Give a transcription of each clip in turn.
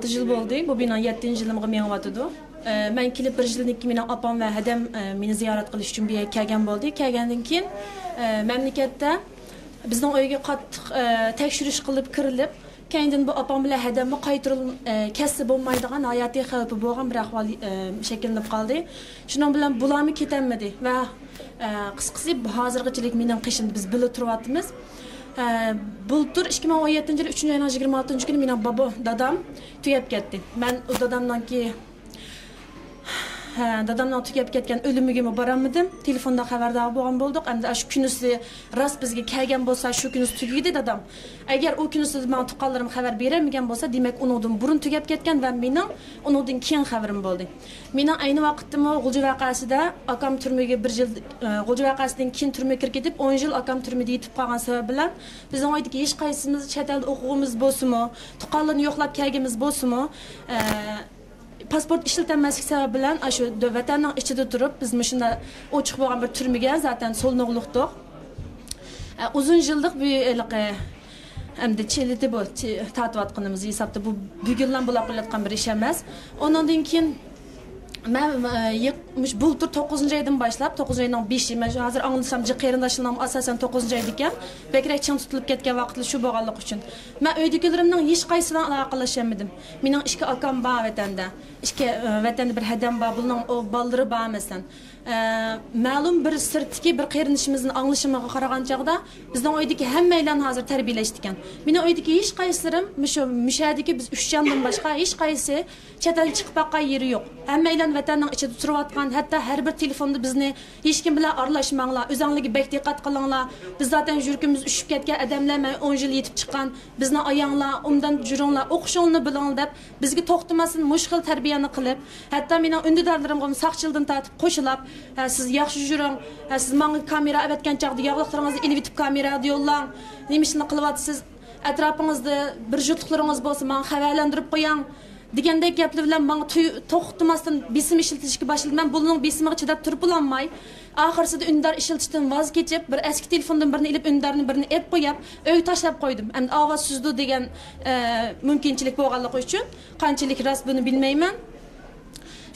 kelgili 6 yil bo'ldi bu bino 7 yilimga menyapti Ee, men kelib bir yildan ikki meni opam va hadam e, meni ziyorat qilish uchun bu yerga kelgan bo'ldi kelgandan keyin e, mamlakatda bizning uyga qattiq e, tekshirish qilib kirilib keyindan bu opam bilan hadamni qaytirib kassi bo'lmaydigan hayotiy xavfi bo'lgan bir ahvol shakllanib qoldi shuning bilan bularmi ketamidi va qisqasi hozirgichalik mening qishimda biz birga turyapmiz bultur ikki ming o'n yettinchi yil uchinchi oyning yigirma oltinchi kuni mening bobo dadam tugab ketdi man u dadamdan keyin dadamdan tugab ketgan o'limigami boramidim telefonda xabardor bo'lgan bo'ldik. Endi shu kunisi rost bizga kelgan bo'lsa shu kunisi tugaydi dadam. Agar u kunisi man tuqqanlarim xabar beramagan bo'lsa demak undan burun tugab ketgan va mening undan keyin xabarim bo'ldi. Mening ayni vaqtdami g'ulji vaqasida akam turmaga bir yil e, g'ulji vaqasidan keyin turmaga kirib ketib o'n yil akam turmada yetib qolgan sabab bilan bizning oydagi hech qaysimiz chet elda o'qig'imiz bo'lsinmi tuqqanlarni yo'qlab kelganimiz bo'lsinmi e, pasport ishlatilmaslik sababi bilan shu vatanning ichida turib biz shunda ochiq bo'lgan bir turmaga zaten solnoqliqdiq uzun yillik bu endi cheliti bu tatiyotganimiz hisobda bu bugundan bo'lib qilayotgan bir ish emas. Undan keyin man bultur to'qqizinchi oydan boshlab to'qqizinchi oyning beshi man hozir anglasam qarindoshlarnim asosan to'qqizinchi oyda ekan bakrak ching tutilib ketgan vaqtlar shu bo'lganligi uchun man uydagilarimning hech qaysi bilan aloqalashamadim mening ikki akam bor vatanda ikki vatanda bir hadam bor buning bolalari bor masalan ma'lum bir sirtdagi bir anglashimiga qaragan chog'da bizning uydagi hammaylarni hozir tarbiyalashdi ekan meni uydagi hech qaysilarim shu mushadagi biz uch jondan boshqa hech qaysi chet el chiqib boqqan yeri yo'q hammaylar vatanning ichida turayotgan hatto har bir telefonda bizni hech kim bilan aralashmanglar o'zinglarga bek diqqat biz zaten yuragimiz ushib ketgan odamlar man o'n yil yetib chiqqan bizni oyanglar undan juringlar o'qishingni bilinglar deb bizga to'xtamasin mushkil tarbiyani qilib hatto mening undidorlarimga soqchildan tortib qo'shilib siz yaxshi yuring siz manga kamera avatgan chog'da yog'liqlaringizni ilib yetib kamerada yo'llang nima ishni qilyapsiz atrofingizda bir jutliqlaringiz bo'lsa manga xabarlantirib qo'ying degandek gaplar bilan manga to'xtamasdan besim ishlatishga boshladim man buning besimiga chidab turib bo'lolmay oxirsida undar ishlatishdan voz kechib bir eski telefondan birini ilib undarni birini ep qo'yib uy tashlab qo'ydim. Endi ovoz suzdi degan e, mumkinchilik bo'lganligi uchun qanchalik rost buni bilmayman.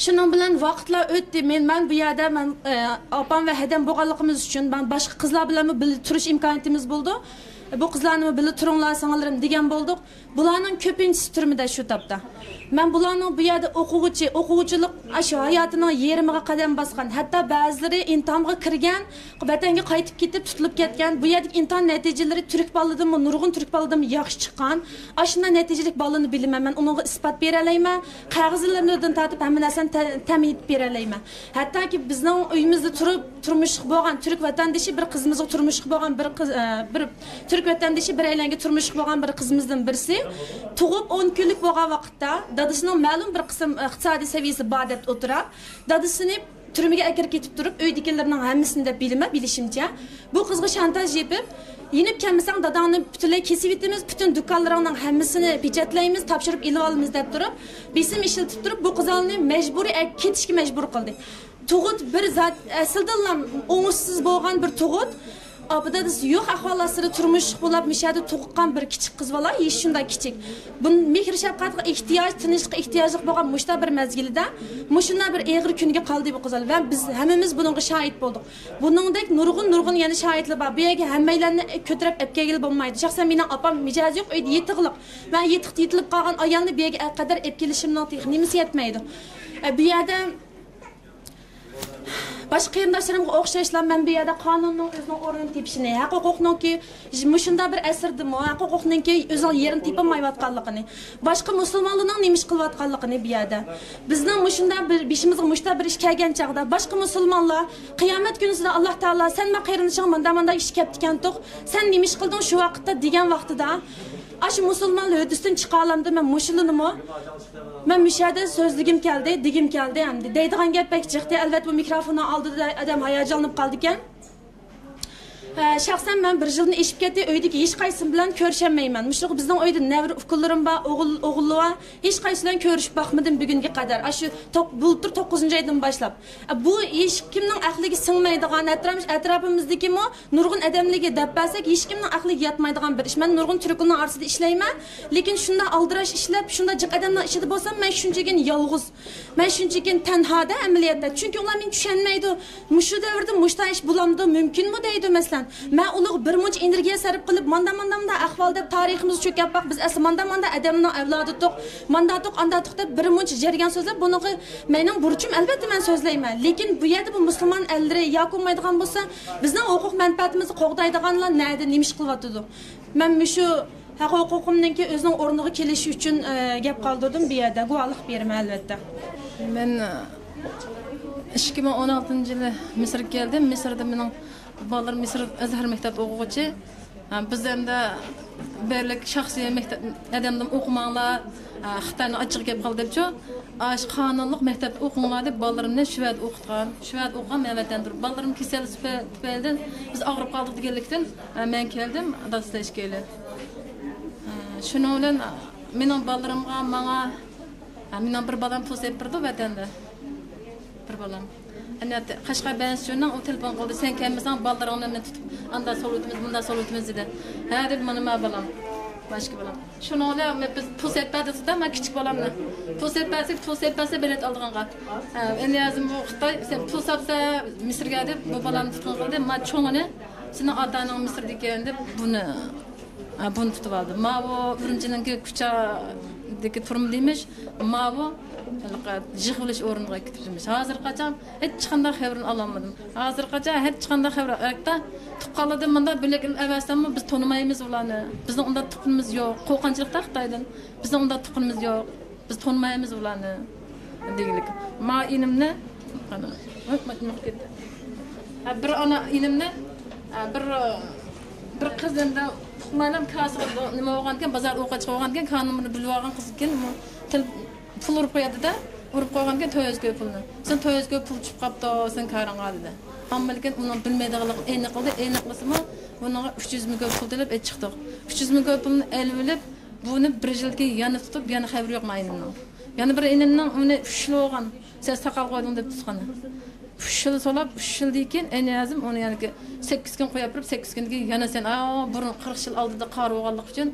Shuning bilan vaqtlar o'tdi. Men man bu yerda man e, opam va hadam bo'lganligimiz uchun man boshqa qizlar bilan turish imkoniyatimiz bo'ldi E, bu qizlarni bilib turinglar sing'illarim degan bo'ldik. Bularning ko'pinchisi turmada shu topda. Man bularning bu yerda o'quvchi o'quvchilik shu hayotining yerimiga qadam bosgan hatto ba'zilari imtihonga kirgan vatanga qaytib ketib tutilib ketgan bu yerdagi imtihon natijalari turk boladimi nurg'un turk boladimi yaxshi chiqqan. Shunday natijalik bolani bilaman. Man unga isbot bera olmayman qog'ozlardan tortib hamma narsani tamin etib bera olmayman hattoki bizning uyimizda turib turmush bo'lgan turk vatandoshi bir qizimizga turmush bo'lgan bir qiz e, bir turk vatandoshi bir aylanga turmush bo'lgan bir qizimizdan birisi. Tug'ib o'n kunlik bo'lgan vaqtda dadasining ma'lum bir qism iqtisodiy saviyasi bor deb o'tirib dadasini turmaga akirib ketib turib uydagilarning hammasini deb bilaman bilishimcha bu qizga shantaj yapib yenib kelmasang dadangni butunlay kesib yetamiz butun do'konlaringning hammasini pechatlaymiz topshirib ilib olamiz deb turib besim ishlatib turib bu qizalni majburiy ketishga majbur qildi tug'ut bir aslida o'ngishsiz bo'lgan bir tug'ut Abida biz yo'q ahvolasida turmush bo'lib mishadi tug'qqan bir kichik qiz bola yesh shunday kichik. Bu mehr shafqatga ehtiyoj tinchlikqa ehtiyojli bo'lgan mushta bir mazgilida mushunda bir eg'ir kunga qoldi bu qizlar va biz hammamiz bunga shohid bo'ldik. Buningdek nurg'un nurg'un yana shohidlar bor. Bu yerga hammaylarni ko'tarib olib kelgili bo'lmaydi. Shaxsan meni opam mijoz yo'q uyda yetiqliq man yetiq yetilib qolgan ayolni bu yerga qadar olib kelishimni nimasi yetmaydi. E, bu yerda boshqa qarindoshlarimga o'xshashlar man bu yerda qonunning o'zini o'rnini tepishini haq huquqniki shunda bir asrdimi haq huquqniki o'zini yerini tepolmayotganligini boshqa musulmonlarning nima ish qilayotganligini bu yerda. Bizni mushunda bir beshimizga mushta bir ish kelgan chog'da boshqa musulmonlar qiyomat kunisida alloh taolo sen ma qarindishing manda manda ish kelibdi ekan san nima ish qilding shu vaqtda? degan vaqtida Aşı musulmonlar hödüsdən çıxalamdı mən muşulunmu? Mən müşədə sözlügüm gəldi, digim gəldi əmdi. Deydiğən gəp bək çıxdı. Əlbət bu mikrofonu aldı da adam hayacanlanıb qaldı shaxsan man bir yilni eshib ketdi, uydagi hech qaysi bilan ko'rishamayman. mushu bizning uyda navr ukullarım ba, o'g'il o'g'illi bor hech qaysi bilan ko'rishib boqmadim bugunga qadar. Ashu bultur to'qqizinchi oydan boshlab. E, bu hech kimning aqliga sig'maydigan atrofimizdagimi nurg'un odamlarga deb bersak, hech kimning aqliga yotmaydigan bir ish. Men nurg'un turklarning orasida ishlayman, lekin shunda aldirash ishlab, shunda jiq odamlar ichida bo'lsam, men shunchagin yolg'iz. Men shunchagin tanhoda amaliyotda. Chunki ular meni tushunmaydi. Mushu davrda mushta ish bo'lamdi mumkinmi deydi masalan. Man ulug' bir muncha energiya sarf qilib manda mandamda тарихимиз deb tariximizni биз baq biz asli manda manda adamning avlodi to'q manda to'q anda to'q deb bir muncha jargan so'zlab buniga mening burchim albatta men so'zlayman lekin bu yerda bu musulmon ellari yoqolmaydigan bo'lsa bizning huquq manfaatimizni qo'g'daydiganlar nada nima ish qilyotidi man shu haq huquqimniki o'zining o'rniga kelishi uchun gap qoldirdim bu yerda guvohlik beraman albatta men ikki ming o'n oltinchi yili misrga keldim. Misrda mening bolalar misr azhar maktab o'quvchi bizda endi berlik shaxsiy maktab adamdan o'qimanglar xitoyni ochiq kelib qoldi debchu ash qonunliq maktabda o'qinglar deb bolalarimni shu yerda o'qitgan. Shu yerda o'qigan men vatandirib bolalarim kasal tufaylidan biz og'rib qoldik deganlikdan men keldim dastlashga shuning bilan mening bolalarimga manga mening bir bolam pul sepirdi vatanda bir bolam Ana Qashqa bensiyoning o telefon qildi. Sen kelmasang bolalarni tutib, anda solutimiz, bunda solutimiz dedi. Ha deb mana ma bolam. Boshqa bolam. Shuni olib biz pul sepadi men kichik bolamni. Pul sepasi, pul sepasi bilet olganға. Ha, endi yazim bu Xitoy sen pul sapsa Misrga deb bu bolamni tutqun qildi. Men cho'ngini seni otaning Misrda ekan deb buni buni tutib oldi. Ma bu birinchining kucha deki turum demiş. Ma bu жығылыш орынға кетіппіз азыр қачам ешқандай хабарын аламадым азыр қача ешқандай хабар айта тұққалады мында бөлек әвәстәме біз танымаймыз оланы біздің онда тұқымыз жоқ қорқаншылықта қытайдан біздің онда тұқымыз жоқ біз танымаймыз оланы дегенлік ма инімні бір ана инімні бір bir qiz endi uqmalam kasb nima bo'lgan ekan bozor o'qqa chiqib olgan ekan kanimni bilib olgan qiz ekan pul urib qo'yadida urib qo'ygan ekan to'rt yuzga pulni. Sen to'rt yuzga pul tushib qolibdi sen karingga dedi ammo lekin uni bilmaydiganligini endi qildi endi qilsimi bunaga uch yuz ming pul to'lab e, chiqdik uch yuz ming pulni olib olib buni bir yilga yana tutib yana xabar yo'q mayimni yana bir inimning uni ushlab sen saqal qo'yding deb tutqani. uch yil solab uch yildan keyin enazim uni yana sakkiz kun qo'yib turib sakkiz kundan keyin yana sen burun qirq yil oldida qari bo'lganlik uchun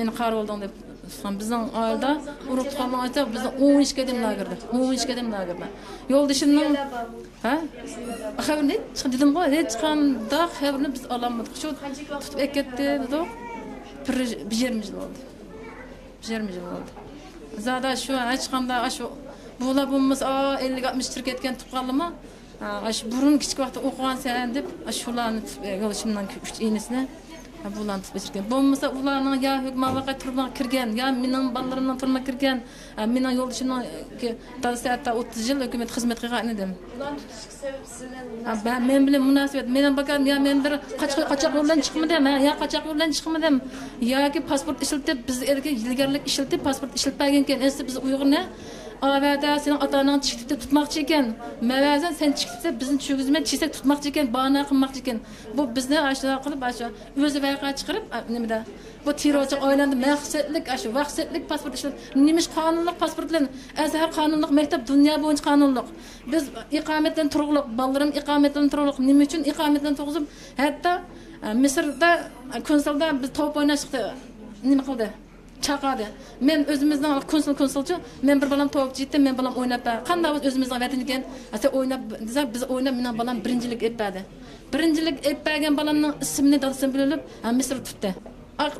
endi qari bo'lding deb bizning oilada urug' tuqqanlar aytsa bizni o'n ishga dem lagerda o'n ishga dem lagerda yo'ldishimning ha xabarni dedim ғой hech qanday xabarni biz ololmadik shu tutib ketdi dedik bir yigirma yil bo'ldi bir yigirma yil bo'ldi zada shu hech qanday shu bular bo'lmasa ellik oltmish yil ketgan tuqqanlarmi shu burun kichik vaqtda o'qigansan deb shularni yo'lishimdan uch inisini bularni tutib bo'lmasa ularning yo hukmalarga turma kirgan yo mening bolalarimning turma kirgan mening yo'ldoshimning dadasi hatto o'ttiz yil hukumat xizmat qilgan edim men bilan munosabat meni bakam yo men bir qochoq yo'ldan chiqmadim yo qochoq yo'ldan chiqmadim yoki pasport ishlatib biz ilgarlik ishlatib pasport ishlatmagan ekan biz uyg'urni avada senin atanan çiktipte tutmakçı ekan. Mavazen sen çiktipte bizni çögüzme çiysek tutmakçı ekan bağına kılmakçı ekan. Bu bizni aşağı kılıp aşağı özü vayqa çıkarıp nimada? Bu terrorchi oilanda maqsadlik shu vaqtsetlik pasport ishlab nemish qonunliq pasport bilan azhar qonunliq maktab dunyo bo'yicha qonunliq. Biz iqomatdan turug'liq bolalarim iqomatdan turug'liq nima uchun iqomatdan turg'izib hatto misrda konsulda biz to'p o'ynashni nima qildi? Chaqadi men o'zimizni konsul konsulchi men bir bolam tovuq jetdi men bolam o'ynab qanday o'zimizni vatan sen o'ynab desa biz o'ynab meni bolam birinchilik epadi birinchilik epagan bolamni ismini dadasi bilib misr tutdi.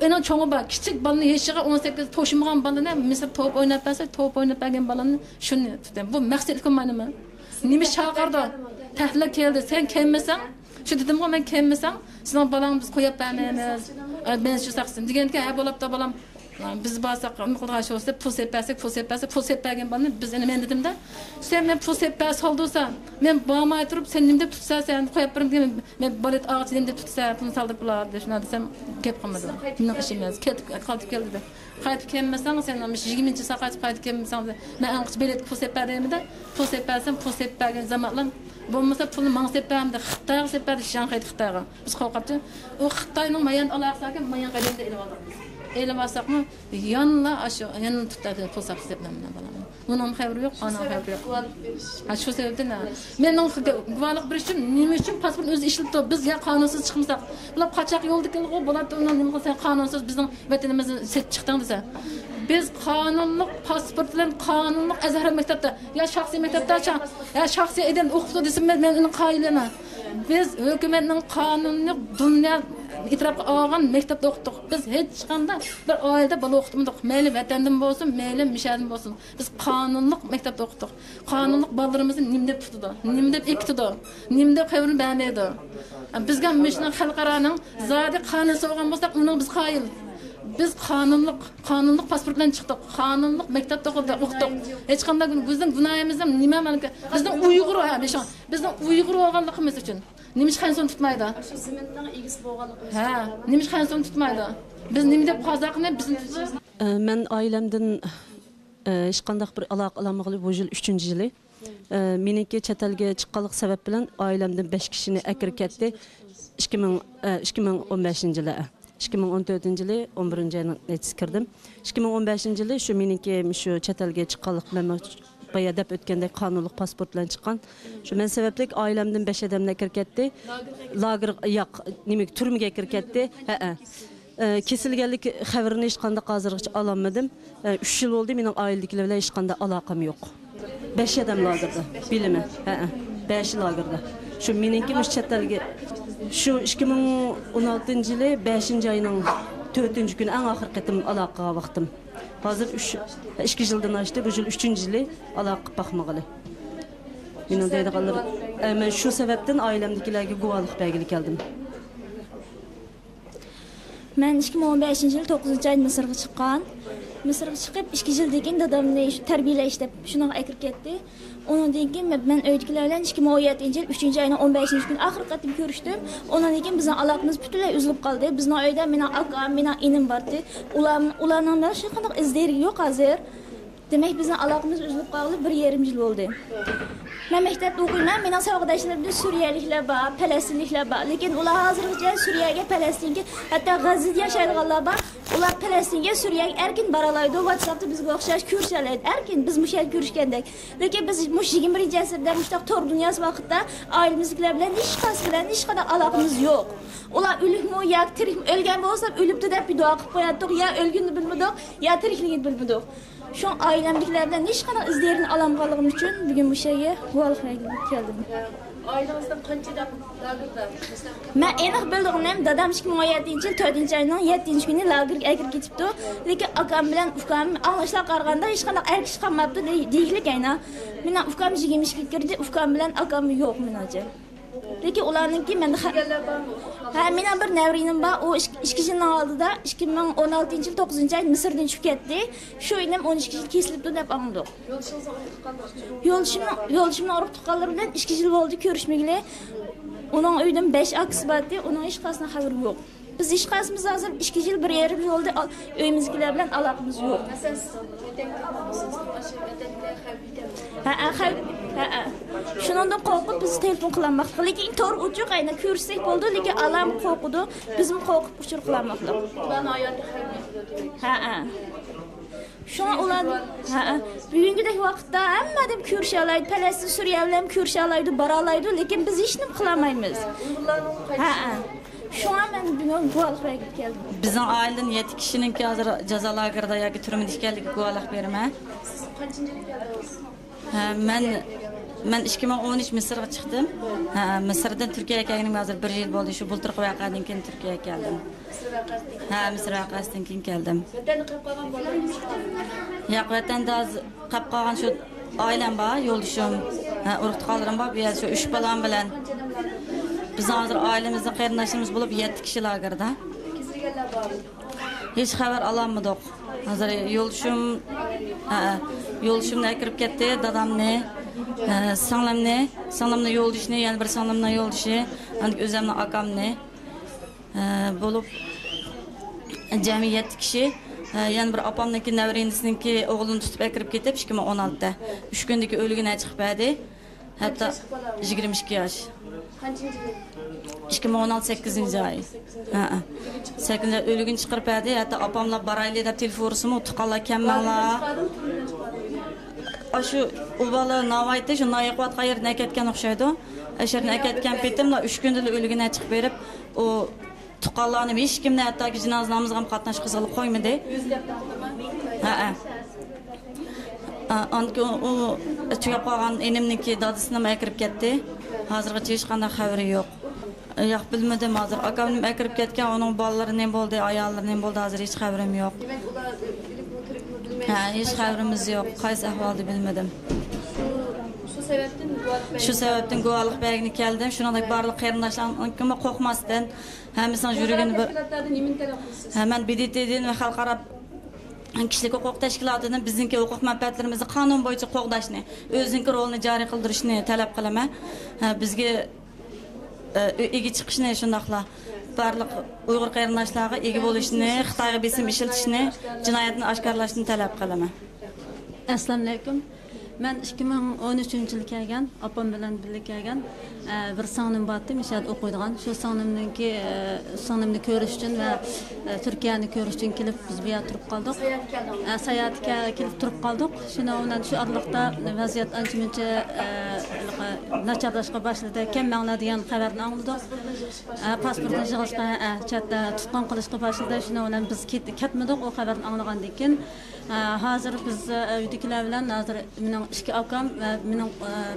Eni cho'ngi bor kichik bolani yeshiga o'n sakkiz to'shmagan bolani misr tovuq o'ynab bersa tovuq o'ynab bergan bolani shuni tutdi. Bu maqsad manimi nima chaqirdi? Tahlil keldi. Sen kelmasang shu dedimg'u men kelmasam sizni bolangizni qo'yib bermaymiz. Men shu saqsin deganda ha bo'libdi bolam. Biz borsak qilgan shu pul sepmasak pul sepmasa pul sepmagan bolani biz endi men dedimda sen men pul sepmas soldursan men bormay turib sen nima deb tutsa sen qo'yib beraman men bolet og'ich nima deb tutsa pulni soldirib bo'ladi deb shuna desam kelib qolmadi mening ishim emas ketib qaytib keldi qaytib kelmasang sen yigirmanchi soat qaytib qaytib kelmasang men anqich bilet pul sepmadimda pul sepmasam pul sepmagan zamonlar bo'lmasa pulni manga sepamdi xitoyga sepadi shanxayda xitoyga biz qo'rqyapti u xitoyning mayan olaqsaki mayan ilib oldik ilib olsaqmi yanla shu yana tutadi pul sap sepman bolam uning xabari yo'q onaning xabari yo'q ha shu sababdan mening guvohlik berish uchun nima uchun pasport o'zi ishlatdi biz ya qonunsiz chiqmasak bular qochoq yo'lda kelgu bular nima qilsa qonunsiz bizning vatanimizni chiqding desa biz qonunliq pasport bilan qonunliq azhar maktabda yo shaxsiy maktabda yo shaxsiy edim o'qitdi desam men uni qoyilaman biz hukumatning qonunliq dunyo e'tirof olgan maktabda o'qitdik biz hech qanday bir oilada bola o'qitmadik mayli vatandan bo'lsin mayli mishadan bo'lsin biz qonunliq maktabda o'qitdik qonunliq bolalarimizni nima deb tutadi nima deb ekitidi nima deb qabrini bermaydi bizga mishni xalqaroning zodi qonun so'rgan bo'lsak uni biz qoyil biz qonunliq qonunliq pasport bilan chiqdik qonunliq maktabda o'qidik o'qidik hech qanday bizning gunohimiz ham nima mana bizning uyg'ur bizning uyg'ur bo'lganligimiz uchun. Nima ish qanson tutmaydi egisi bo'lganligimiz ha nima ish qanson tutmaydi. Biz nima deb qozoqni Ee, Men ailemden e, hech qandaq bir aloqa alamag'li bu yil 3 yili. Ee, Meniki chet elga chiqqanlik sabab bilan ailemden 5 kishini ketdi. 2000 e, 2015 yili. 2014 жылы 11 айның нәтижесі кірдім 2015 жылы шу менікі шу шетелге шыққанлық мен бая деп өткенде канунлук паспорт менен чыккан мен себептик айламдын беш адамына кіркетті. кетти лагер немек неме кіркетті. кирип кетти kesilganlik xabarini hech qanday hozirgacha ololmadim. Uch yil bo'ldi mening oiladagilari bilan hech qanday aloqam yo'q. Besh bilimi? Shu 2016 yili 5 oyning 4 kuni eng oxirgi qitim aloqaga vaqtim. Hozir 3 2 yildan oshdi, bu yil 3 yili aloqa qilib baxmag'ili. Mening deydiganlar, men shu sababdan oilamdagilarga guvohlik bergili keldim. Mən 2015 yil 9 ay Misirga chiqqan. misrga chiqib ikki yildan keyin dadamni tarbiyalash ishlab shunaqa kirib ketdi. Undan keyin man uydagilar bilan ikki ming o'n yettinchi yil uchinchi oyni o'n beshinchi kuni oxirgi qatim ko'rishdim. Undan keyin bizni aloqamiz butunlay uzilib qoldi. Bizni uyda meni akam meni inim bordi. Ularni ularni hech qanaqa izderi yo'q hozir. Demek bizning aloqamiz uzilib qolib bir yarim yil bo'ldi. Men maktabda o'qiyman. Mening savoqdoshlarimda Suriyaliklar bor, Falastinliklar bor. Lekin ular hozirgacha Suriyaga, Falastinga, hatto G'azada yashaydiganlar bor. Ular Falastinga, Suriyaga erkin bora oladi. WhatsAppda bizga o'xshash ko'rishadi. Erkin biz musha ko'rishgandek. Lekin biz mush 21 asrda mushtaq tor dunyosi vaqtida oilamizdagilar bilan hech qaysi bilan hech qanday aloqamiz yo'q. Ular o'likmi yoki tirikmi o'lgan bo'lsa o'libdi deb duo qilib qo'yardik. Ya o'lganini bilmadik, ya tirikligini bilmadik. Şu ailemdekilerden hiç kadar izlerini alamgalığım için bugün bu şeye guvalıqaya geldim. oilangizdan qancha lagerda Ben enak bildiğim dadam 2017 yıl 4. ayının 7. günü lagerga agir ketipti. Lekin akam bilan ukam anlaşlar qaraganda hech qanday erk chiqmabdi deylik ayna. Mena ukam 22 kirdi, ukam bilan akam yo'q menacha. Lekin ularninki menda Ha, mena bir navrinim bor. O 2 yilning oldida 2016 yil 9 oy Misrdan tushib ketdi. Shu inim 12 yil kesilibdi deb tuqqanlar Yo'lishimni yo'lishimni urib tuqqanlar bilan 2 yil bo'ldi ko'rishmagili. Uning uyidan 5 aks bordi, uning hech qanday xabari yo'q. Biz hech qaysimiz hozir 2 yil bir yarim yilda uyimizdagilar bilan aloqamiz yo'q. Ha, ha, ha. Shundan qo'rqib biz telefon qilmoqdik. Lekin tor uchuq ayna ko'rsak bo'ldi, lekin alam qo'rqidi. Bizim qo'rqib uchur qilmoqdik. Ha, ha. Shuna ular bugünkidek vaqtda hamma deb ko'risha oladi. Falastin Suriya bilan ko'risha oladi, bora oladi, lekin biz hech nima qila olmaymiz. Ha, ha. Shuna men bugun guvohlik keldim. Bizning oiladan 7 kishininki hozir jazo lagerida yoki turmada ekanligiga guvohlik beraman. qanchinchi yil keldingiz Ha, men men 2013 Misrga chiqdim. Ha, Misrdan Turkiyaga kelganim hozir 1 yil bo'ldi. Shu bultirq voqeadan keyin Turkiyaga keldim. Ha, Misr voqeasidan keyin keldim. vatanni qilib qolgan bolalar Yo'q, vatanda qolib qolgan shu oilam bor, yo'ldoshim, ha, urug'liqlarim bor. Bu yer shu 3 bolam bilan biz hozir oilamizda qarindoshimiz bo'lib 7 kishi lagerda. bor hech xabar ololmadik. Hozir yo'ldoshim ha, yo'ldoshimni kirib ketdi dadamni singlimni singlimni yo'ldoshini yana bir singlimni yo'ldoshi o'zimni akamni bo'lib jami yetti kishi yana bir opamniki navrindisiniki o'g'lini tutib kirib ketib ikki ming o'n oltida. Uch kundagi o'ligini chiqib berdi. Yigirma 22 yosh. qanchinchi yil ikki ming o'n olti sakkizinchi oy. Sakkizinchi oy o'ligini chiqirib berdi hatto opamlar borayli deb telefon ursinmi tuqqanlar kelmanglar shu u bola navoiyda shu noyiqyotgan yerdan akayotgan o'xshaydi o'sha yerdan akayotgan petimla uch kundala o'ligini chiqib berib u tuqqanlarni hech kimni hattoki janoza namoziga ham qatnashqizg'ilib qo'ymadi. Ha anki o tugab qolgan enimniki dadasinima kirib ketdi. Hozirgacha hech qanday xabari yo'q. Yo'q bilmadim hozir. Akamning kirib ketgan, uning bolalari ne bo'ldi, ayollari ne bo'ldi, hozir hech xabarim yo'q. Demak, ular o'likmi, tirikmi bilmay. Ha, hech xabarimiz yo'q. Qaysi ahvolda bilmadim. Shu sababdan guvohlik bergini keldim. Shuningdek barliq qarindoshlarimiz qo'rqmasdan hammasini yuragini bir? Ha, man BDTdan va xalqaro kishilik huquq tashkilotini bizniki huquq manfaatlarimizni qonun bo'yicha qo'g'dashni, o'ziniki rolini joriy qildirishni talab qilaman. Bizga ega chiqishni shundoqla barliq Uyg'ur qarindoshlarga ega bo'lishni, Xitoyga besim ishlatishni, jinoyatni oshkorlashni talab qilaman. assalomu alaykum man ikki ming o'n uchinchi yil kelgan opam bilan birga kelgan e, bir singlim bor edi mishada o'qiydigan. Shu singlimniki e, singlimni ko'rish uchun va e, turkiyani ko'rish uchun kelib biz bu yerda turib qoldik. E, sayohatga kelib turib qoldik. Shuni bilan shu oraliqda vaziyat ancha muncha e, nacharlashga boshladi. Kelmanglar degan xabarni angladik E, pasportni yig'ishga e, chatda tutqun qilishga boshladi. Shuni bilan biz ketmadik. U xabarni anglagandan keyin hozir biz uydagilar bilan hozir mening ikki akam va mening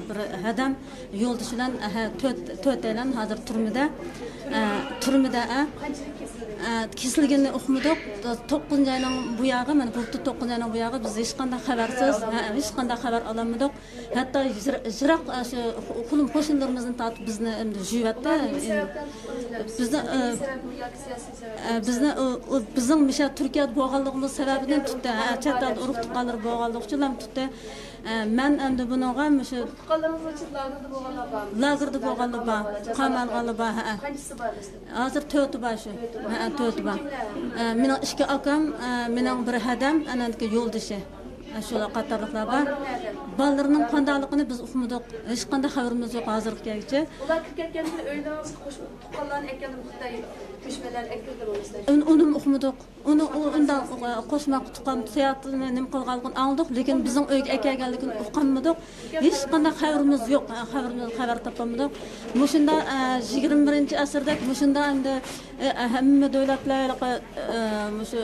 bir hadam yo'ldosh bilan e, to'rt to'rtalan hozir turmada turmida turmada kesilganini o'qimadik to'qqizinchi oyning bu yog'i mana bu to'qqizinchi oyning bu yog'i biz hech qanday xabarsiz hech qanday xabar ololmadik hatto yiroq shu qulim qo'shnilarimizni tortib bizni endi bizni bizni bizning misha turkiyada bo'lganligimiz sababidan tutdi çətin urub tuqqanlar boğaldıq. Uçulam tutdu. Mən əndə bununğa məşə tuqqanlarımız üçün lağırda boğalı hə, hə. var. Lağırda boğalı hə, var. Qamalğalı var. Qaçısı var? Hazır 4 var şu. Hə, 4 var. Mənim iki akam, mənim bir hədəm, ananki yoldaşı. E, qatorliqlar bor bolalarning qandoqligini biz uqmadik hech qanday xabarimiz yo'q hozirgacha Ular kirib ketganda uylaringizga qo'shib tuqqanlarni ekkandim Xitoy ko'chmalar ekkandim sizlar. uni uni uqmadik uni u- undan qo'shmoq tuqqan siyosatini nima qilganligini angladik lekin bizning uyga kelganligini uqolmadik hech qanday xabarimiz yo'q e, xabarimiz xabar topolmadik mushunda yigirma birinchi asrda mushunda endi e, hamma davlatlar shu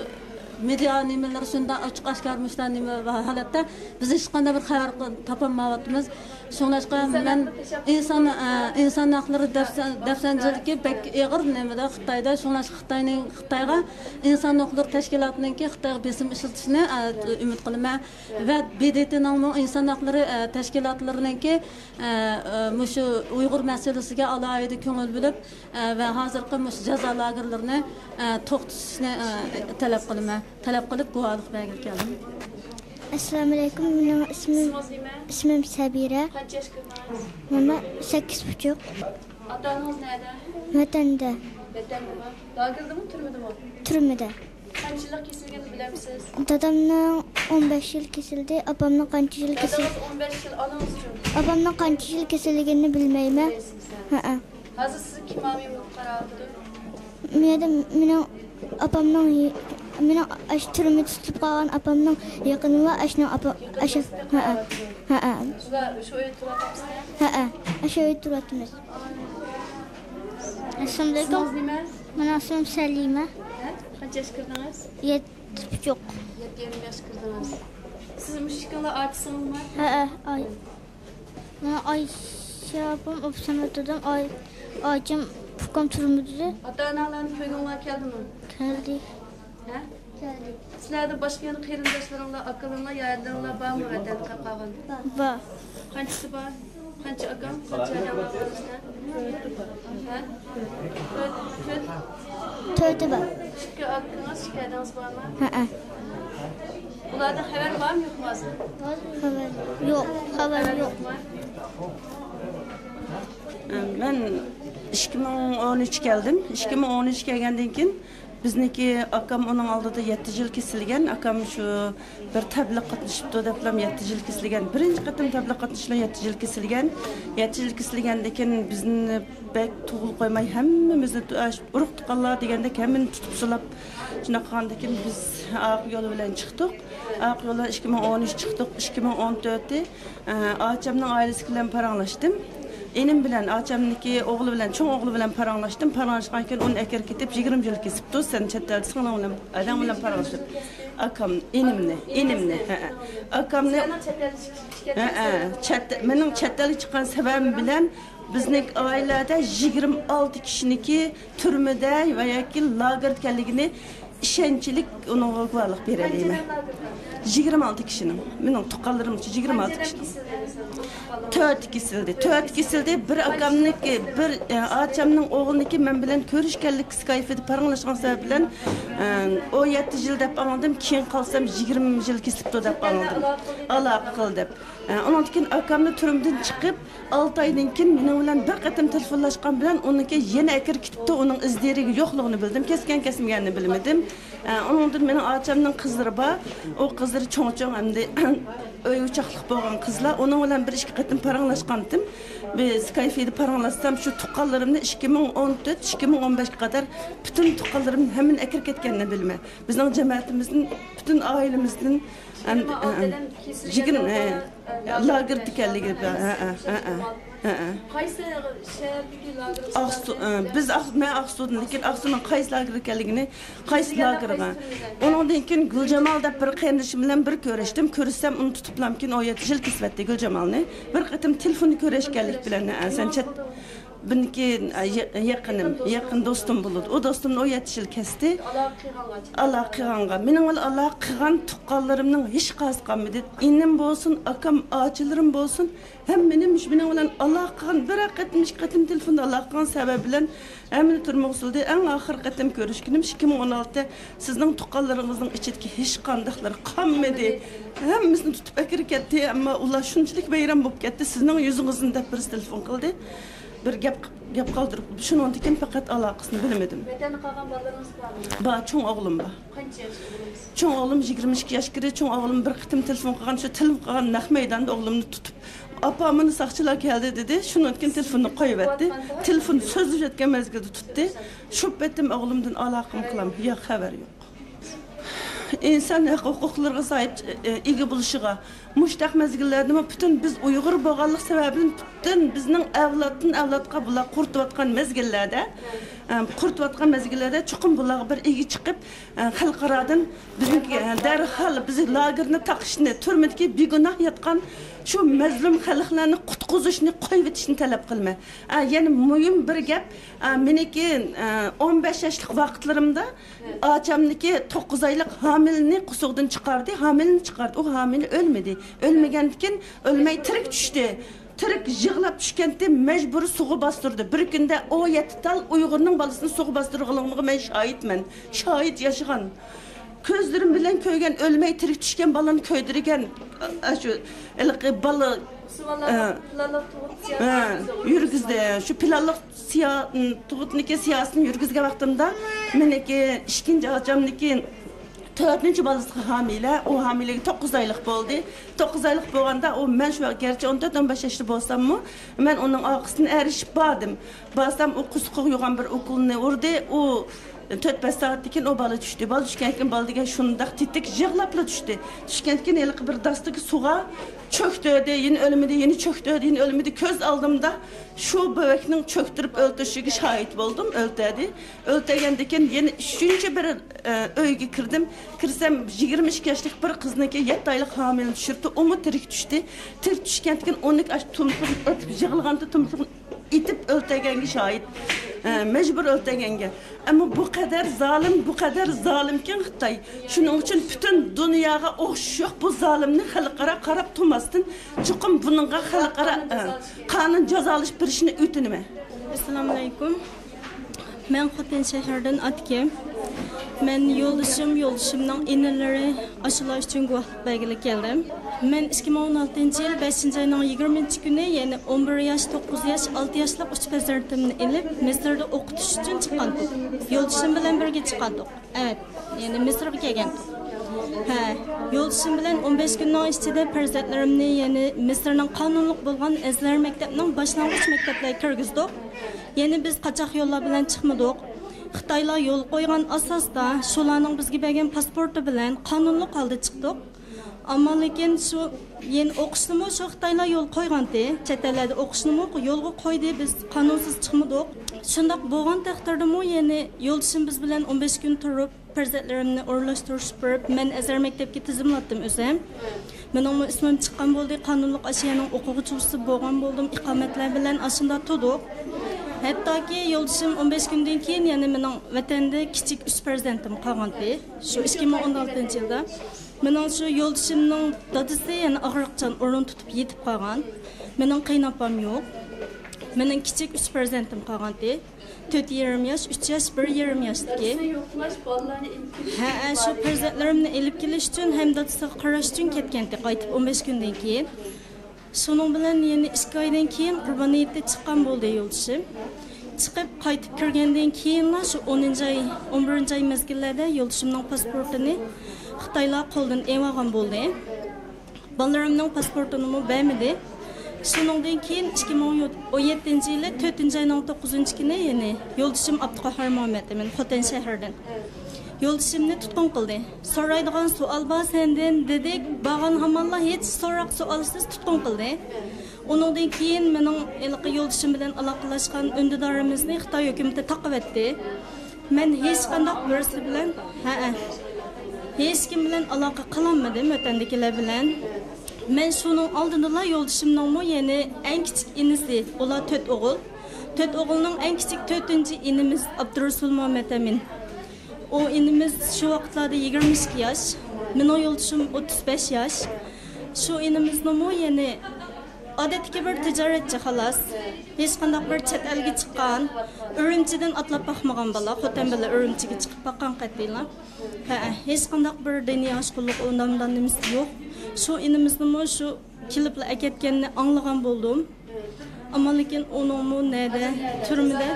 media nimalar shunda ochiq oshkor mushlar nima va holatda biz hech qanday bir xabar topolmayapmiz shunglashqa man inson e, inson haqlari dafsanchiligi bek ig'ir nimada? Xitoyda shunlash xitoyning xitoyga inson huquqlari tashkilotiniki xitoy besim ishlatishni e, umid qilaman. Va bdtning inson huquqlari e, tashkilotlariniki e, e uyg'ur masalasiga alohida ko'ngil bo'lib va hozirgi mush jazo lagerlarini to'xtatishni talab qilaman. Talab qilib guvohlik bergil keldim Assalomu alaykum. Mening ismim ismim Sabira. Qancha yoshga kirdingiz? Mana 8,5. Otangiz nerede? Vatanda, Vatandami? Lagerdami, turmadimi? turmada. Qancha yillik kesilganini bilamsiz? Dadamning 15 yil kesildi, opamning qancha yil kesildi. Dadamiz 15 yil onamiz uchun. Opamning qancha yil kesilganini bilmayman. Ha. ha. Hozir sizni kim mamnun qarordi? Menda mening opamning mening ash turmada tutib qolgan opamning yaqini va ashning opa ash ha. ha. Ha. ha. Sizlar shu uyda turapsizlar? Ha. ha. Ash uyda turibmiz. Assalomu alaykum. Siz nima? Mening ismim Salima. Ha? Qancha yoshga kirdingiz? 7,5. 7 yoshga kirdingiz. Siz mushuklar artisizmi? Ha, ay. Ben Ayşe abim opsiyonladım. Ay, aycım fukam turmadı. Ota-onalarning ko'ngillar keldimi? Geldi. Ha? Geldi. Sizlarda boshqa yana qarindoshlaringlar, akalaringlar, yaradlaringlar bormi vatanda qolib qolgan? Va. Qanchasi bor? Qancha akam? Qancha adam bor sizda? Ha? To'rt, to'rt, Tövbe bak. ikki akangiz, ikki adangiz bormi? Ha, ha. Ulardan xabar bormi yo'qmi hozir? Haber yok. Haber yok. Ben 2013 geldim. 2013 kelgandan keyin bizniki akam onun aldida 7 yil kesilgan akam shu bir tabliq qatnashibdi deb bilan 7 yil kesilgan. Birinchi qatim tabliq qatnashlar 7 yil kesilgan. 7 yil kesilgandan keyin bizni bek tug'il qo'ymay hammamizni urug' tuqqanlar degandek hammani tutib silab shunaqa qilgandan keyin biz oq yo'li bilan chiqdik oq yo'li 2013 chiqdik 2014 eh, achamning oilasi bilan paranglashdim enim bilan achamniki o'g'li bilan cho'ng o'g'li bilan paranglashdim paranglashgan keyin uni akar ketib yigirma yil kesibdi sen chet elda singlim bilan adam bilan paranglashib akam enimni enimni akamni mening chet elga chiqqan sababim bilan bizning oilada yigirma olti kishiniki turmada va yoki lager ekanligini ishonchlik unga guvohlik beralayman yigirma olti kishining mening tuqqanlarim yigirma olti kishining to'rt kesildi to'rt kesildi. Bir akamniki bir e, achamning o'g'liniki men bilan ko'rishganlik skype'da paranglashgan sabab bilan e, o'n yetti yil deb anladim keyin qolsam yigirma yil kesilibdi deb anladim. Aloqa qil deb. E, undan keyin akamni turmdan chiqib olti oydan keyin mening bilan bir qatim telefonlashgan bilan uniki yana akir ketibdi. Uning izlariga yo'qligini bildim kesgan kesmaganini bilmadim. E, undan meni achamning qizlari bor. U qizlari cho'ng cho'ng hamda öy uçaklık bo'lgan qizlar uning bilan bir ikki qatim paranglashgandim biz skype'da paranglashsam shu tuqqanlarimni 2014 2015 ga qadar butun tuqqanlarimni hammani akir ketganini bilma bizning jamoatimizning butun oilamizning yigirma lager ekanligi qaysi shahardagi lager Aksu, e, biz men Aksu'dan lekin Aksu'nun qaysi lager ekanligini qaysi lagerga undan keyin Guljamal deb bir qarindoshim bilan bir ko'rishdim ko'rishsam uni tutiblam keyin o yil kisvatdi Guljamalni bir qatim telefonni ko'rishganlik bilan "A, sen buniki a, ya- yaqinim yaqin do'stim bo'ladi u do'stimni o yil kesdi aloqa qilganga mening aloqa qilgan tuqqanlarimning hech qaysi qolmadi inim bo'lsin akam ochilarim bo'lsin hammani mush mening bilan aloqa qilgan bir qatim ikki qatim telefonda aloqa qilgan sabab bilan hammani turmuq usulda eng oxirgi qatim ko'rishganim ikki ming o'n oltida sizning tuqqanlaringizning ichidagi hech qandaqlari qolmadi hammamizni tutib akir ketdi ammo ular shunchalik bayram bo'lib ketdi sizning yuzingizni deb birisi telefon qildi bir gap gap qoldirib shundan keyin faqat aloqasini bilmadim vatani qolgan bolalaringiz bormi bor cho'ng o'g'lim bor qancha yoshda cho'ng o'g'lim yigirma ikki yoshga kirdi cho'ng o'g'lim bir qitim telefon qilgan shu tilim qilgan naq maydonda o'g'limni tutib opamni soqchilar keldi dedi. Shundan keyin telefonni qo'yib yotdi telefon so'zlashayotgan mezgilda tutdi shu betim o'g'limdan aloqam qilaman yo'q xabar yo'q inson huquqlariga sahip e, ega bo'lishiga mushtaq mezgillarda butun biz uyg'ur bo'lganlik sababini butun bizning avloddan avlodga bular quritayotgan mezgillarda e, quritayotgan mezgillarda chuqur bularga bir ega chiqib e, xalqarodan bizniki e, darhol bizni lagerni taqishni turmadagi begunoh yotgan shu mazlum xalqlarni qutqizishni qo'yib o'tishni talab qilma. E, A, yana muhim bir gap e, meniki 15 yoshlik vaqtlarimda achamniki 9 oylik homilni qusug'dan chiqardi homilni chiqardi. U homil o'lmadi. O'lmagandan keyin o'lmay tirik tushdi. Tirik yig'lab tushganda majburiy suvga bostirdi bir kunda o yetti tal uyg'urning bolasini suvga bostirganligiga men shohidman shohid yashagan ko'zlarim bilan ko'rgan o'lmay tirik tushgan bolani ko'ydirgan shu iliqi bola yurgizdi shu siyo tug'utniki siyosatini yurgizgan vaqtimda meniki ikkinchi achamniki to'rtinchi bolasi homila u homilaga to'qqiz oylik bo'ldi to'qqiz oylik bo'lganda u man shu garchi o'n to'rt o'n besh yoshli bo'lsammi man uning orqasidan erishib bordim borsam u qusqiq yug'an bir ukulni urdi u to'rt besh soatdan keyin u bola tushdi bola tushgandan keyin bola degan shundoq tetik yig'labla tushdi tushgandan keyin iliq bir dastagi suvga cho'kdi yine o'lmadi yine cho'kdi yine o'lmadi ko'z oldimda shu bövekning cho'ktirib o'ltirishiga shohid bo'ldim o'ltadi o'ltagandan keyin yana uchinchi bir e, kirdim. Kirsam yigirma ikki yoshlik bir qizniki yetti oylik homilani tushirdi umi tirik tushdi tirik tushgandan keyin uni tumshug'ini o'tib yig'ilganda tumshug'ini itib o'ltaganga shohid e, majbur o'ltaganga. Ammo bu qadar zolim bu qadar zolimkin xitoy shuning uchun butun dunyoga o'xshash yo'q bu zolimni xalqaro qarab turmasdan chuqum bunga xalqaro e, qonun jazolash berishni o'tinaman assalomu alaykum. Men xotin shahardan atkim men yo'ldoshim yo'ldoshimning inalari ashulash uchun guvohlik belgilab keldim. Men 2016 yıl 5. ayının 20. günü yani 11 yaş, 9 yaş, 6 yaşlık üç farzandimni elip Mısır'da okutish uchun chiqqandik. Yo'ldoshim bilan birga chiqqandik. Evet, yani Mısırga kelgandik. Ha, yo'ldoshim bilan 15 kunning ichida farzandlarimni yani Mısırning qonunliq bo'lgan Azlar maktabining boshlang'ich maktablariga kirgizdik. Yani biz qochoq yo'llar bilan chiqmadik. Xitoylar yo'l qo'ygan asosda shularning bizga bergan pasporti bilan qonunli holda chiqdik. Ammo lekin shu yeni o'qishnimi shu Xitoylar yo'l qo'ygandi. Chet ellarda o'qishnimi yo'lga qo'ydi, biz qonunsiz chiqmadik. Shundoq bo'lgan taqdirdami, ya'ni yo'ldoshim biz bilan 15 kun turib, farzandlarimni o'rlashtirishib berib, men Azar maktabga tizimlatdim o'zim. Mening ismim chiqqan bo'ldi, qonunli ashiyaning o'quvchisi bo'lgan bo'ldim, iqomatlar bilan ashunda turdik. Hattoki yo'ldoshim 15 kundan keyin yana mening vatanda kichik uch farzandim qolgandi. Shu 2016 yilda. Mening shu yo'ldoshimning dadasi yana og'riqchan o'rin tutib yetib qolgan. Mening qaynopam yo'q. Mening kichik uch farzandim qolgandi. 4 yarim yosh, 3 yosh, 1 yarim yoshdagi. Ha, shu farzandlarimni elib kelish uchun ham dadasiga qarash uchun ketgandi, qaytib 15 kundan keyin. Şunun bilan yeni 2 oydan keyin Qurbaniyatda chiqqan bo'ldi yo'ldoshim. Chiqib qaytib kirgandan keyin shu 10 oy, 11 oy mezgillarda yo'ldoshimning pasportini Xitoylar qo'ldan olgan bo'ldi. Balalarimning pasportini mu bermadi. Shuningdan keyin 2017 yili 4 oyning 9 kuni yeni yo'ldoshim Abduqahhor Muhammad men Xotan shahridan yo'ldoshimni tutqun qildi. So'raydigan savol bor sendan dedik, bag'an hamonla hech so'roq savolsiz tutqun qildi. undan keyin mening ilqi yo'ldoshim bilan aloqalashgan undidorimizni Xitoy hukumati taqib etdi. Men hech qanday birisi bilan ha hech kim bilan aloqa qilolmadim o'tandikilar bilan. Men shuning oldinda yo'ldoshimning ya'ni eng kichik inisi, ular 4 o'g'il. 4 o'g'ilning eng kichik 4-chi inimiz Abdurasul Muhammad Amin. O inimiz şu vaqtlarda 22 yaş, mening yo'ldoshim 35 yaş. Shu inimizning ya'ni odatdagi bir tijoratchi xolos. Hech qanday bir chet elga chiqqan, Urumchidan atlab boqmagan bola, Xotan bilan Urumchiga chiqib boqqan qatiylar. Hech qanday bir diniy oshqullik undan nimasi yo'q. Shu inimizning shu kelibla aketganini anglagan bo'ldim. Ammo lekin uningmi nada, turmida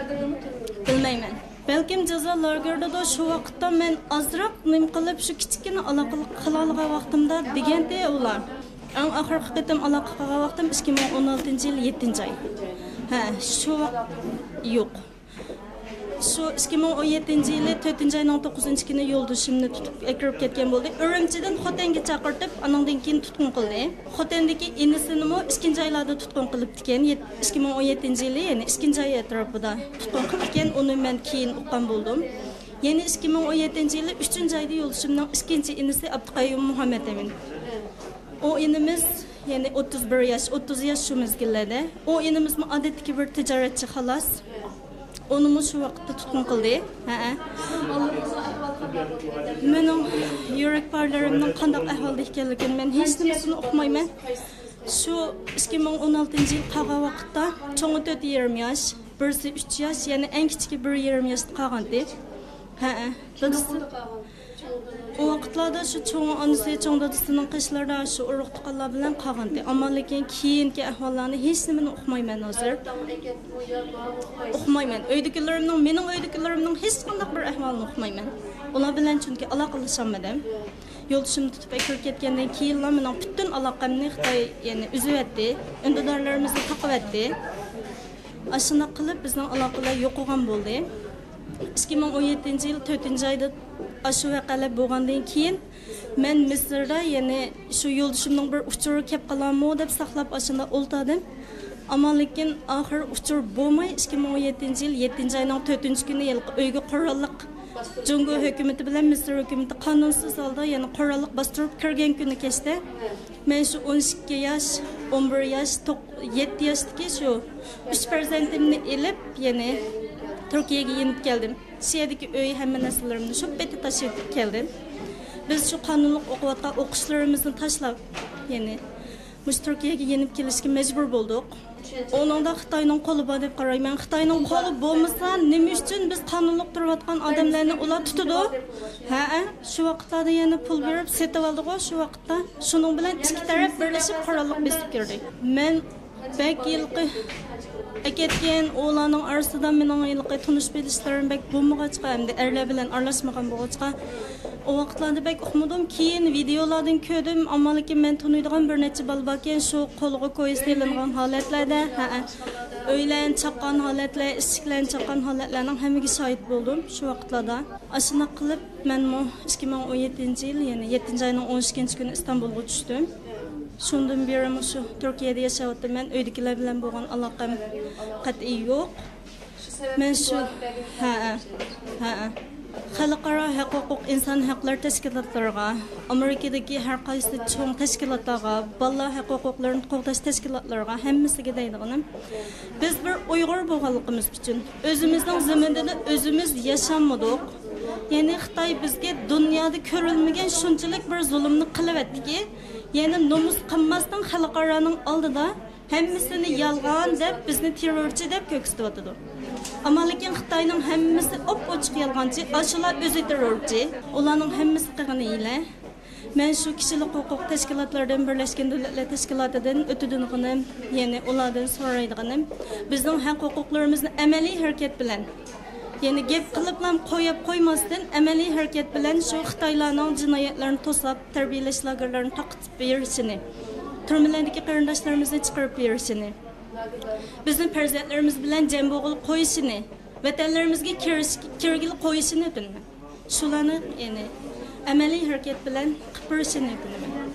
bilmayman. Belkim jazo lagerda shu vaqtda men ozroq nim qilib shu kichkina aloqa qila olgan vaqtimda deganda ular. Ən axırki qitim aloqa qilgan vaqtim 2016-yil 7-oy. Ha, shu yox. Şu 2017-yili 4-oyning 9-kuni yo'ldoshimni tutib kirib ketgan bo'ldi. Urumchidan Xotanga chaqirtib, anandan keyin tutqun qildi. Xotandagi enisini mo 2-ci aylarda tutqun qilib degan 2017-yili, ya'ni 2-ci ay etrafı da atrofida tutqun qilgan, onu mən kiyin uqqan buldum. Yeni 2017-ci yılı 3. ayda yoldu yoluşumdan 2-ci inisi Abdüqayyum Muhammed Emin. O inimiz yani 31 yaş, 30 yaş şu mezgillerde. O inimiz mi odatdagi bir tijoratchi xolos. Onu şu vaqtda tutqun qildi. Ha. Mening yurak parlarimning qanday ahvolda ekanligini men hech nimasini uqmayman. Shu 2016 yil qolgan vaqtda cho'ngi 4 yarim yosh, birisi 3 yosh, ya'ni eng kichigi 1 yarim yoshda qolgandi. Ha. Dadasi O vaqtlarda shu cho'ng onasi, cho'ng dadasining qishlarida shu urug' tuqqanlar bilan qolgandi. Ammo lekin keyingi ahvollarni hech nimani uqmayman hozir. Uqmayman. Uydagilarimning, mening uydagilarimning hech qanday bir ahvolini uqmayman. Ular bilan chunki aloqalashamadim. Yo'ldoshimni tutib kirib ketgandan keyin mening butun aloqamni Xitoy ya'ni uzayotdi. Undidorlarimizni taqib Ashuna qilib bizning aloqalar yo'qolgan bo'ldi. 2017 yil 4 oyda shu voqealar bo'lgandan keyin men misrda ya'ni shu yo'ldoshimning bir uchuri kelib qolarmi deb saqlab ashunda o'ltirdim ammo lekin oxir uchur bo'lmay 2017 yil 7 oyning 4 kuni uyga qurolliq Jungo hukumati bilan Misr hukumati qonunsiz holda yana qurolliq bostirib kirgan kuni kechdi. Men shu 12 yosh, 11 yosh, 7 yoshdagi shu 3 farzandimni elib, ya'ni Turkiyaga yenib keldim. Siyadagi uy hamma narsalarimni shu betda tashib keldim. Biz shu qonunliq o'qiyotgan o'qishlarimizni tashlab, ya'ni mush Turkiyaga yenib kelishga majbur bo'ldik. Onunda Xitoyning qo'li bor deb qarayman. Xitoyning qo'li bo'lmasa, nima uchun biz qonunliq turayotgan odamlarni ular tutadi? Ha, shu vaqtda yana pul berib setib oldi-ku shu vaqtda. Shuning bilan ikki taraf birlashib qurolliq besib kirdi. Men bek yilqi Әкеткен оланың арасында менің yılqı tunuş bilişlerim bek bulmağaçqa hem de erler bilen arlaşmagan boğaçqa o vaqtlarda bek uqmadım keyin videolardan kördüm amma lekin men tunuydigan bir necha bal bakken shu qo'lga qo'yish ilingan holatlarda ha o'ylan chaqqan holatlar ishiklan chaqqan holatlarning hammaga shohid bo'ldim shu vaqtlarda ashuna qilib men 2017 yil ya'ni 7 oyning 12 kuni istanbulga tushdim Şundan beri şu Türkiye'de yaşayattım ben öydekiler bilen boğan alakam qat'iy yo'q. Men şu ha ha xalqaro huquq inson haqlari tashkilotlariga amerikadagi har qaysi cho'ng tashkilotlarga bolalar huquqlarini qo'g'dash tashkilotlariga hammasiga deydiganim biz bir uyg'ur bo'lganligimiz uchun o'zimizning zamonida o'zimiz yashanmadik ya'ni xitoy bizga dunyoda ko'rilmagan shunchalik bir zulmni qilyaptiki ya'ni nomus qilmasdan xalqaroning oldida hammasini yolg'on deb bizni terrorchi deb ko'ksityotidi ammo lekin xitoyning hammasi op ochiq yolg'onchi shular o'zi terrorchi ularning hammasi qilgan hiyla men shu kishilik huquq tashkilotlaridan birlashgan davlatlar tashkilotidan o'tadiganim ya'ni ulardan so'raydiganim bizning haq huquqlarimizni amaliy harakat bilan ya'ni gap qiliblam qo'yib qo'ymasdan amaliy harakat bilan shu xitoylarning jinoyatlarini to'sab tarbiyalash lagerlarini taqitib berishini turmalardagi qarindoshlarimizni chiqarib berishini bizni farzandlarimiz bilan jam bo'g'ilib qo'yishini vatanlarimizga kirgil qo'yishini o'tinaman shularni ya'ni amaliy harakat bilan qilib berishini o'tinaman